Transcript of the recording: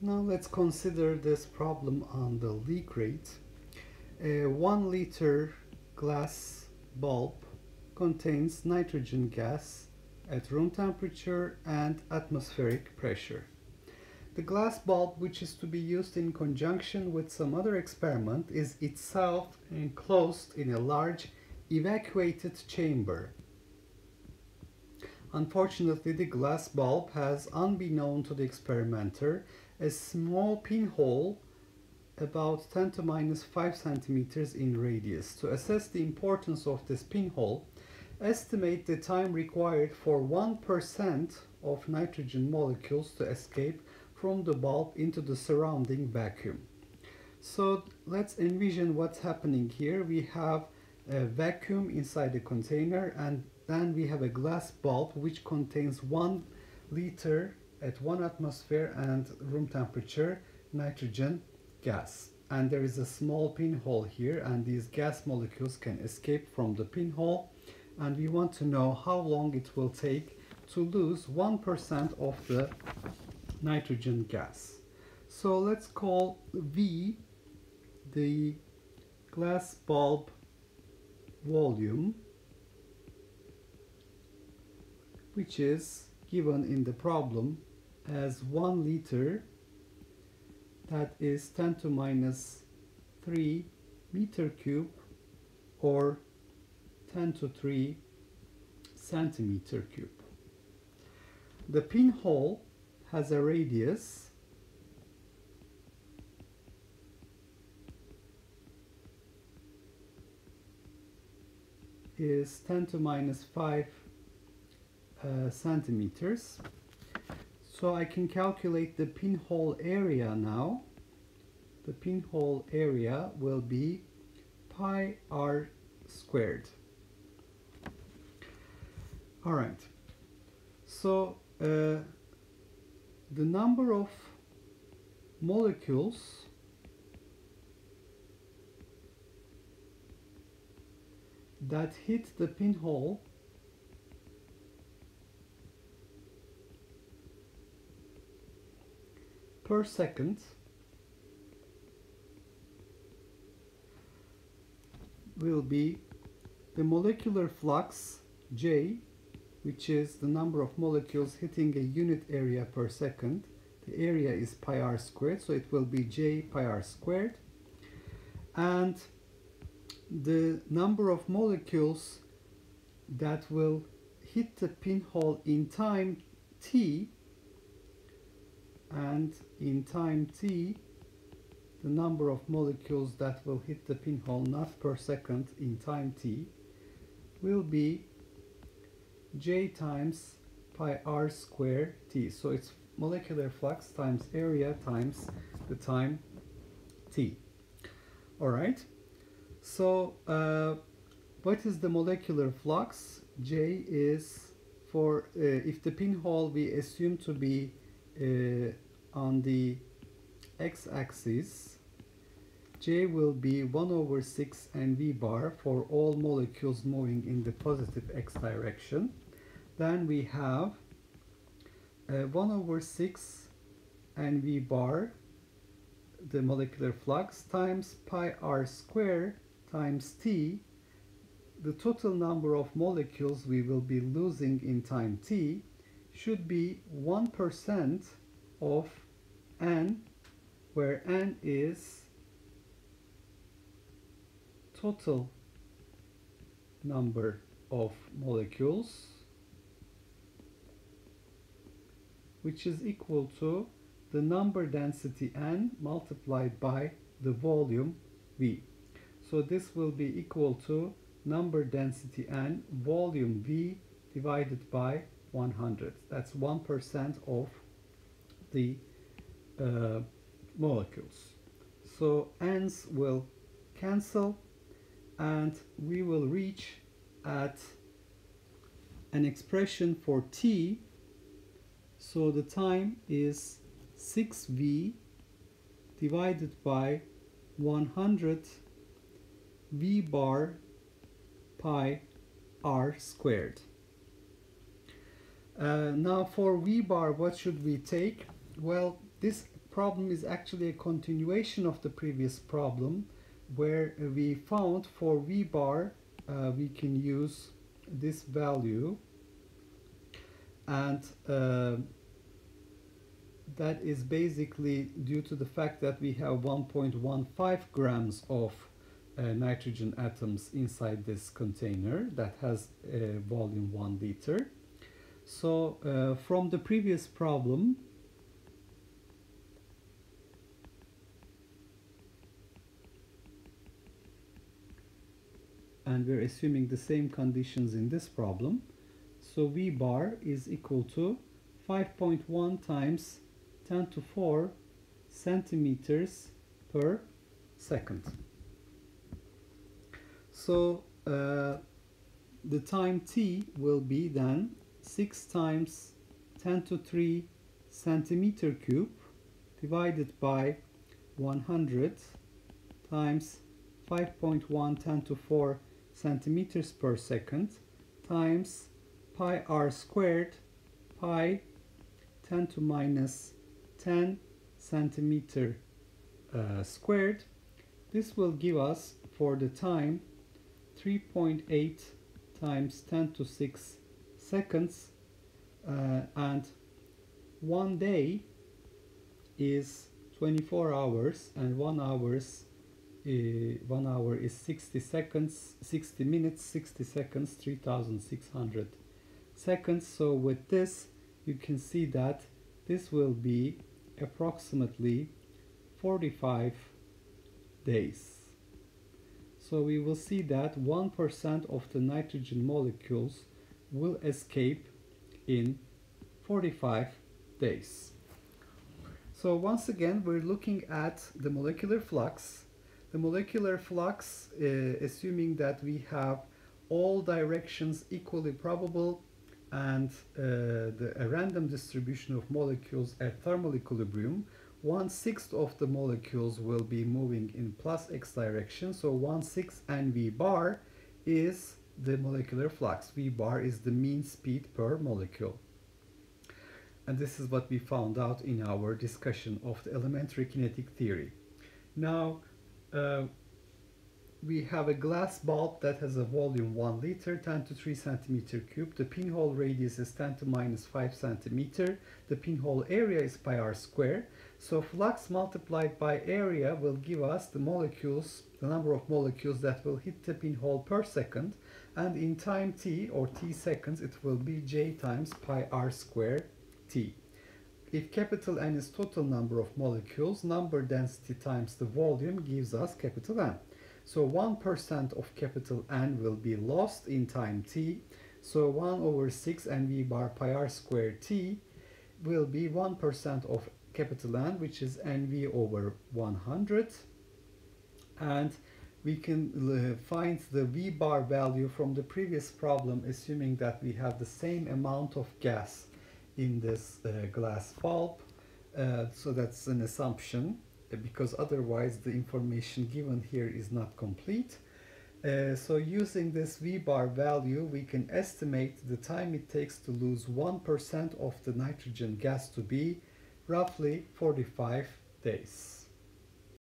Now let's consider this problem on the leak rate. A 1 liter glass bulb contains nitrogen gas at room temperature and atmospheric pressure. The glass bulb, which is to be used in conjunction with some other experiment, is itself enclosed in a large evacuated chamber. Unfortunately, the glass bulb has, unbeknown to the experimenter, a small pinhole about 10 to minus 5 centimeters in radius. To assess the importance of this pinhole, estimate the time required for 1% of nitrogen molecules to escape from the bulb into the surrounding vacuum. So let's envision what's happening here. We have a vacuum inside the container and then we have a glass bulb which contains 1 liter at 1 atmosphere and room temperature nitrogen gas and there is a small pinhole here and these gas molecules can escape from the pinhole and we want to know how long it will take to lose 1% of the nitrogen gas. So let's call V the glass bulb volume which is given in the problem as 1 liter that is 10 to minus 3 meter cube or 10 to 3 centimeter cube. The pinhole has a radius is 10 to minus 5 uh, centimeters so I can calculate the pinhole area now. The pinhole area will be pi r squared. Alright, so uh, the number of molecules that hit the pinhole per second. Will be the molecular flux J which is the number of molecules hitting a unit area per second. The area is pi r squared so it will be J pi r squared. And the number of molecules that will hit the pinhole in time t and in time t the number of molecules that will hit the pinhole not per second in time t will be j times pi r square t. So it's molecular flux times area times the time t. All right so uh, what is the molecular flux? J is for uh, if the pinhole we assume to be on the x-axis J will be 1 over 6 NV bar for all molecules moving in the positive x direction. Then we have uh, 1 over 6 NV bar, the molecular flux, times pi r square times t, the total number of molecules we will be losing in time t, should be 1% of n, where n is total number of molecules, which is equal to the number density n multiplied by the volume v. So this will be equal to number density n volume v divided by 100. That's 1% of the uh, molecules. So n's will cancel and we will reach at an expression for t so the time is 6v divided by 100 v bar pi r squared uh, now for V bar, what should we take? Well, this problem is actually a continuation of the previous problem where we found for V bar uh, we can use this value and uh, that is basically due to the fact that we have 1.15 grams of uh, nitrogen atoms inside this container that has a volume 1 liter. So uh, from the previous problem and we're assuming the same conditions in this problem so V bar is equal to 5.1 times 10 to 4 centimeters per second. So uh, the time t will be then 6 times 10 to 3 centimeter cube divided by 100 times 5.1 10 to 4 centimeters per second times pi r squared pi 10 to minus 10 centimeter uh, squared. This will give us for the time 3.8 times 10 to 6 seconds uh, and one day is 24 hours and one hours uh, one hour is 60 seconds 60 minutes 60 seconds 3600 seconds so with this you can see that this will be approximately 45 days. So we will see that 1% of the nitrogen molecules will escape in 45 days. So once again, we're looking at the molecular flux. The molecular flux, uh, assuming that we have all directions equally probable and uh, the, a random distribution of molecules at thermal equilibrium, one sixth of the molecules will be moving in plus x direction. So one sixth NV bar is the molecular flux. V bar is the mean speed per molecule. And this is what we found out in our discussion of the elementary kinetic theory. Now, uh, we have a glass bulb that has a volume 1 liter 10 to 3 centimeter cube the pinhole radius is 10 to minus 5 centimeter the pinhole area is pi r square so flux multiplied by area will give us the molecules the number of molecules that will hit the pinhole per second and in time t or t seconds it will be j times pi r square t if capital N is total number of molecules, number density times the volume gives us capital N. So 1% of capital N will be lost in time t. So 1 over 6 nv bar pi r squared t will be 1% of capital N, which is nv over 100. And we can uh, find the v bar value from the previous problem, assuming that we have the same amount of gas in this uh, glass bulb. Uh, so that's an assumption because otherwise the information given here is not complete. Uh, so using this V-bar value, we can estimate the time it takes to lose 1% of the nitrogen gas to be roughly 45 days.